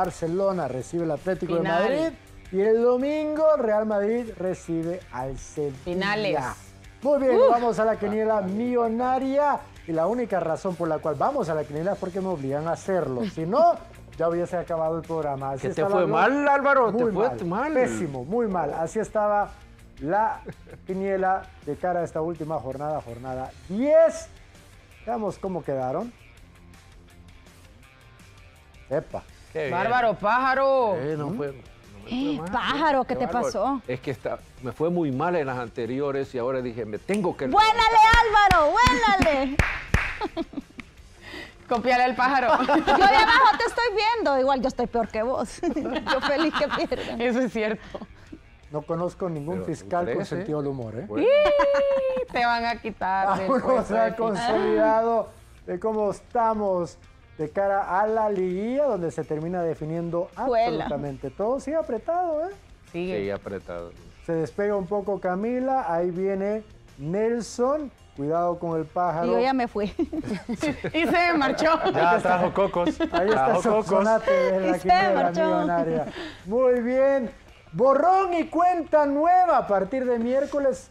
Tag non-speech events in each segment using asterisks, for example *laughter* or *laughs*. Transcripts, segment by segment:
Barcelona recibe el Atlético Final. de Madrid. Y el domingo Real Madrid recibe al Sevilla. Finales. Muy bien, vamos a la quiniela millonaria. Y la única razón por la cual vamos a la quiniela es porque me obligan a hacerlo. Si no, ya hubiese acabado el programa. Así ¿Que te fue la- mal, Álvaro? ¿Te Muy fue mal, mal? Pésimo, muy mal. Así estaba la quiniela de cara a esta última jornada, jornada 10. Veamos cómo quedaron. Epa. Qué bien. Bárbaro, pájaro. Eh, no fue- no me fue Eh, pájaro, ¿qué te bárbaro. pasó? Es que está, me fue muy mal en las anteriores y ahora dije, me tengo que... ¡Buénale, Álvaro! ¡Buénale! *laughs* Copiale al pájaro. *laughs* Yo de abajo te estoy viendo. Igual yo estoy peor que vos. *laughs* Yo feliz que pierdas. Eso es cierto. No conozco ningún Pero, ¿tú fiscal con sentido del humor, ¿eh? Bueno, Te van a quitar. Vámonos al fiscal. consolidado de cómo estamos de cara a la liguilla, donde se termina definiendo absolutamente todo. Sigue apretado, ¿eh? Sigue. sí, apretado. Se despega un poco Camila, ahí viene Nelson. Cuidado con el pájaro. Y yo ya me fui. *laughs* Y se marchó. Ya trajo cocos. Ahí está trajo cocos. Y se marchó. Muy bien. Borrón y cuenta nueva a partir de miércoles.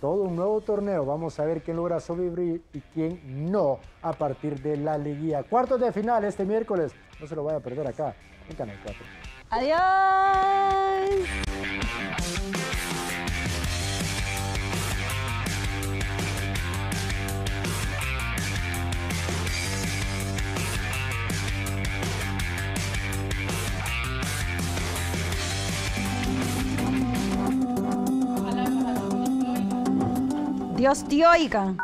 Todo un nuevo torneo. Vamos a ver quién logra sobrevivir y quién no a partir de la liguilla. Cuartos de final este miércoles. No se lo vaya a perder acá en Canal 4. Adiós. Dios te oiga.